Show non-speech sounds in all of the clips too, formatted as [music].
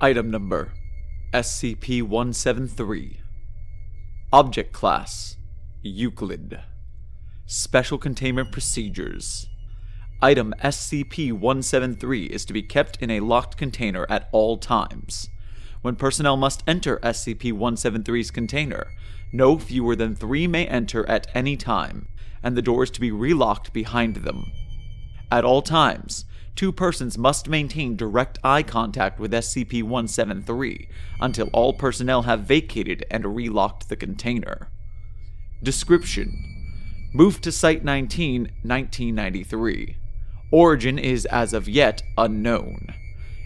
Item Number SCP 173 Object Class Euclid Special Containment Procedures Item SCP 173 is to be kept in a locked container at all times. When personnel must enter SCP 173's container, no fewer than three may enter at any time, and the door is to be relocked behind them. At all times, two persons must maintain direct eye contact with SCP 173 until all personnel have vacated and relocked the container. Description Moved to Site 19, 1993. Origin is as of yet unknown.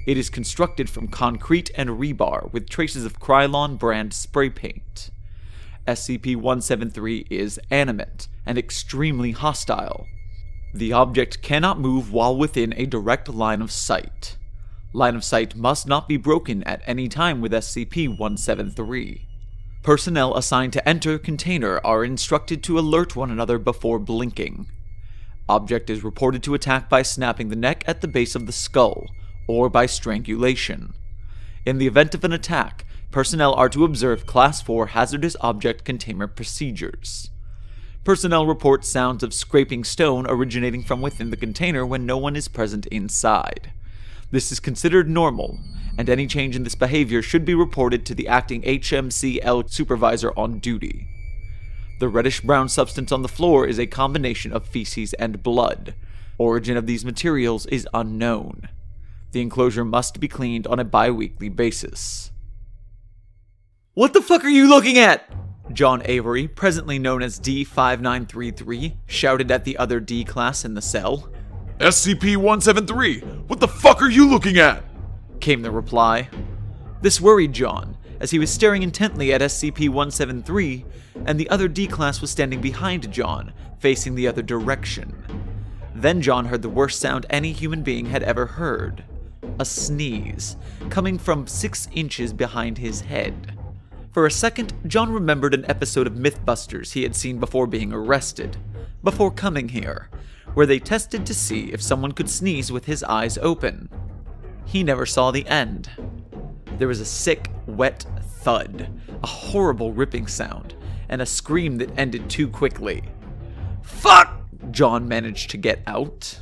It is constructed from concrete and rebar with traces of Krylon brand spray paint. SCP 173 is animate and extremely hostile. The object cannot move while within a direct line of sight. Line of sight must not be broken at any time with SCP 173. Personnel assigned to enter container are instructed to alert one another before blinking. Object is reported to attack by snapping the neck at the base of the skull, or by strangulation. In the event of an attack, personnel are to observe Class 4 hazardous object containment procedures. Personnel report sounds of scraping stone originating from within the container when no one is present inside. This is considered normal, and any change in this behavior should be reported to the acting HMCL supervisor on duty. The reddish brown substance on the floor is a combination of feces and blood. Origin of these materials is unknown. The enclosure must be cleaned on a bi weekly basis. What the fuck are you looking at? John Avery, presently known as D5933, shouted at the other D class in the cell. SCP 173, what the fuck are you looking at? Came the reply. This worried John, as he was staring intently at SCP 173, and the other D class was standing behind John, facing the other direction. Then John heard the worst sound any human being had ever heard a sneeze, coming from six inches behind his head. For a second, John remembered an episode of Mythbusters he had seen before being arrested, before coming here, where they tested to see if someone could sneeze with his eyes open. He never saw the end. There was a sick, wet thud, a horrible ripping sound, and a scream that ended too quickly. Fuck! John managed to get out.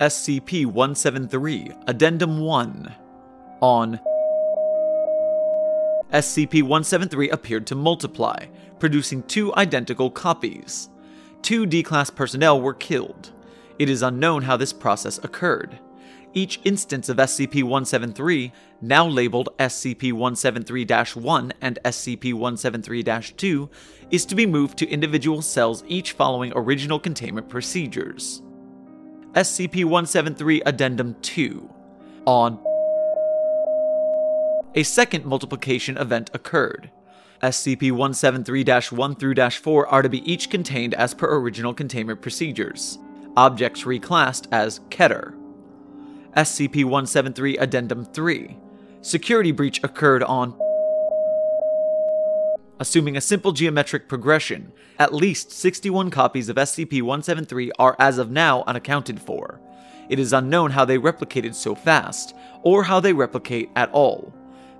SCP 173, Addendum 1. On SCP 173 appeared to multiply, producing two identical copies. Two D class personnel were killed. It is unknown how this process occurred. Each instance of SCP 173, now labeled SCP 173 1 and SCP 173 2, is to be moved to individual cells each following original containment procedures. SCP 173 Addendum 2 On a second multiplication event occurred. SCP 173 1 through 4 are to be each contained as per original containment procedures. Objects reclassed as Keter. SCP 173 Addendum 3. Security breach occurred on. Assuming a simple geometric progression, at least 61 copies of SCP 173 are as of now unaccounted for. It is unknown how they replicated so fast, or how they replicate at all.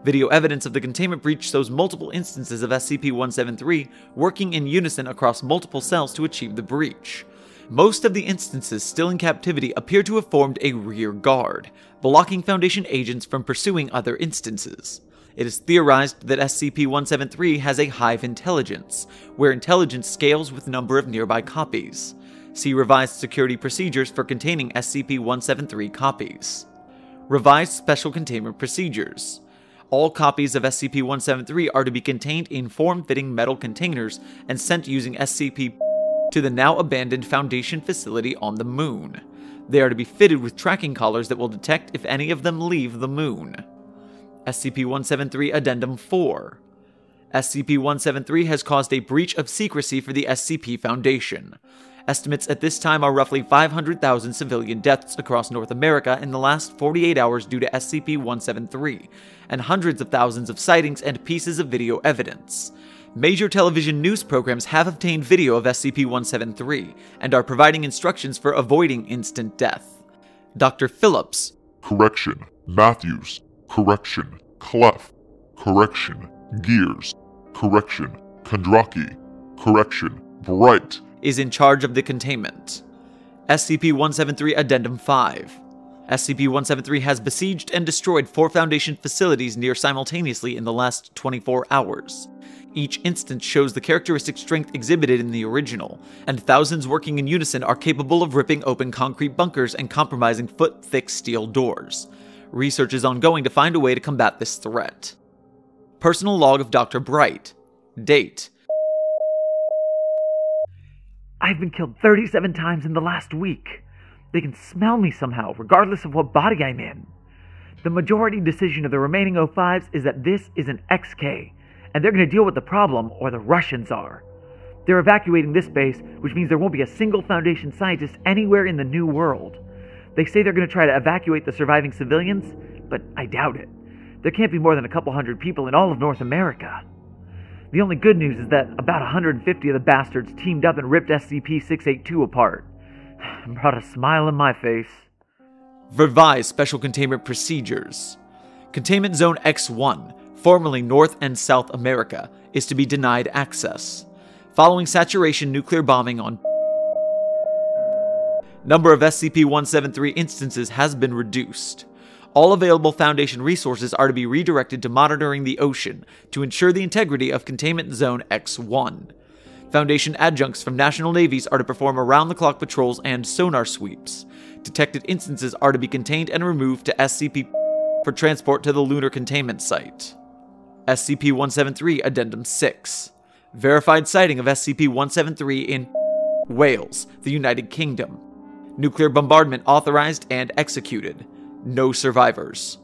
Video evidence of the containment breach shows multiple instances of SCP-173 working in unison across multiple cells to achieve the breach. Most of the instances still in captivity appear to have formed a rear guard, blocking Foundation agents from pursuing other instances. It is theorized that SCP-173 has a hive intelligence, where intelligence scales with number of nearby copies. See revised security procedures for containing SCP-173 copies. Revised Special Containment Procedures all copies of SCP-173 are to be contained in form-fitting metal containers and sent using SCP to the now abandoned Foundation facility on the Moon. They are to be fitted with tracking collars that will detect if any of them leave the Moon. SCP-173 Addendum 4 SCP-173 has caused a breach of secrecy for the SCP Foundation. Estimates at this time are roughly 500,000 civilian deaths across North America in the last 48 hours due to SCP 173, and hundreds of thousands of sightings and pieces of video evidence. Major television news programs have obtained video of SCP 173 and are providing instructions for avoiding instant death. Dr. Phillips. Correction. Matthews. correction, clef, correction, gears, correction, Kondraki, correction, bright, is in charge of the containment. SCP 173 Addendum 5. SCP 173 has besieged and destroyed four Foundation facilities near simultaneously in the last 24 hours. Each instance shows the characteristic strength exhibited in the original, and thousands working in unison are capable of ripping open concrete bunkers and compromising foot thick steel doors. Research is ongoing to find a way to combat this threat. Personal log of Dr. Bright. Date I've been killed 37 times in the last week. They can smell me somehow, regardless of what body I'm in. The majority decision of the remaining O5s is that this is an XK, and they're going to deal with the problem, or the Russians are. They're evacuating this base, which means there won't be a single Foundation scientist anywhere in the New World. They say they're going to try to evacuate the surviving civilians, but I doubt it. There can't be more than a couple hundred people in all of North America. The only good news is that about 150 of the bastards teamed up and ripped SCP 682 apart. and [sighs] Brought a smile on my face. Revise Special Containment Procedures. Containment Zone X1, formerly North and South America, is to be denied access. Following saturation nuclear bombing on number of SCP-173 instances has been reduced. All available Foundation resources are to be redirected to monitoring the ocean to ensure the integrity of Containment Zone X1. Foundation adjuncts from national navies are to perform around the clock patrols and sonar sweeps. Detected instances are to be contained and removed to SCP for transport to the lunar containment site. SCP 173 Addendum 6 Verified sighting of SCP 173 in Wales, the United Kingdom. Nuclear bombardment authorized and executed. No survivors.